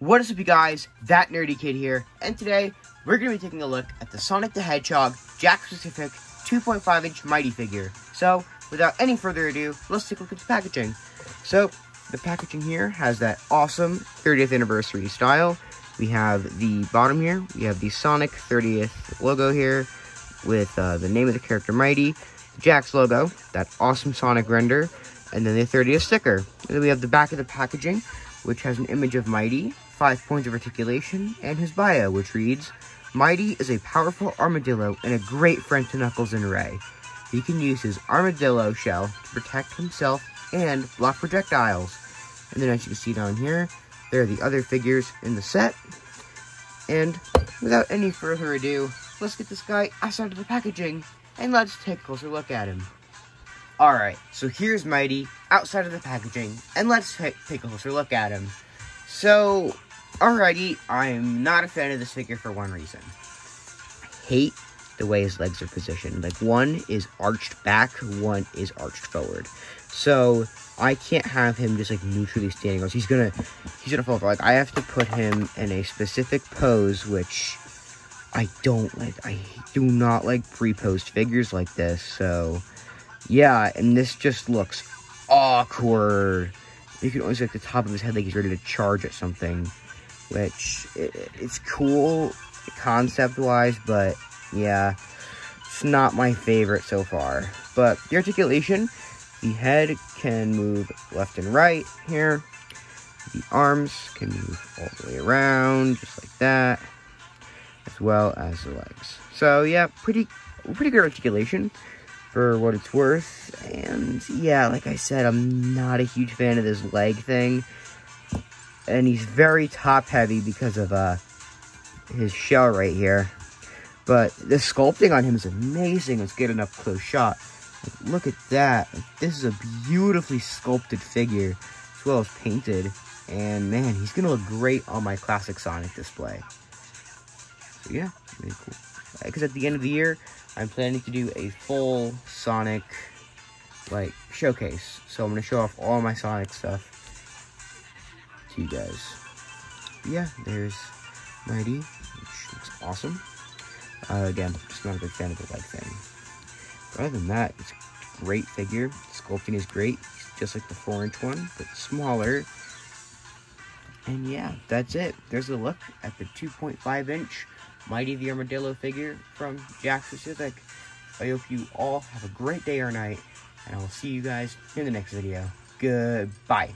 What is up, you guys? That Nerdy Kid here, and today we're going to be taking a look at the Sonic the Hedgehog Jakks Pacific 2.5 inch Mighty figure. So, without any further ado, let's take a look at the packaging. So, the packaging here has that awesome 30th anniversary style. We have the bottom here, we have the Sonic 30th logo here with uh, the name of the character Mighty, Jakks logo, that awesome Sonic render, and then the 30th sticker. And then we have the back of the packaging, which has an image of Mighty, 5 points of articulation, and his bio, which reads, Mighty is a powerful armadillo and a great friend to Knuckles and Ray. He can use his armadillo shell to protect himself and block projectiles. And then as you can see down here, there are the other figures in the set. And without any further ado, let's get this guy outside of the packaging and let's take a closer look at him. Alright, so here's Mighty outside of the packaging, and let's take a closer look at him. So, alrighty, I'm not a fan of this figure for one reason. I hate the way his legs are positioned. Like, one is arched back, one is arched forward. So, I can't have him just, like, neutrally standing, or he's gonna, he's gonna fall over. Like, I have to put him in a specific pose, which I don't like. I do not like pre-posed figures like this, so... Yeah, and this just looks awkward. You can always see like the top of his head like he's ready to charge at something, which it, it's cool concept-wise, but yeah, it's not my favorite so far. But the articulation, the head can move left and right here. The arms can move all the way around, just like that, as well as the legs. So yeah, pretty pretty good articulation for what it's worth. And yeah, like I said, I'm not a huge fan of this leg thing. And he's very top heavy because of uh, his shell right here. But the sculpting on him is amazing. Let's get an up close shot. Look at that. This is a beautifully sculpted figure, as well as painted. And man, he's gonna look great on my classic Sonic display. So yeah, really cool. Because at the end of the year, I'm planning to do a full Sonic, like, showcase. So I'm going to show off all my Sonic stuff to you guys. But yeah, there's Mighty, which looks awesome. Uh, again, just not a big fan of the leg thing. But other than that, it's a great figure. Sculpting is great. Just like the 4-inch one, but smaller. And yeah, that's it. There's a look at the 2.5-inch Mighty the Armadillo figure from Jakks Pacific. I hope you all have a great day or night, and I will see you guys in the next video. Goodbye.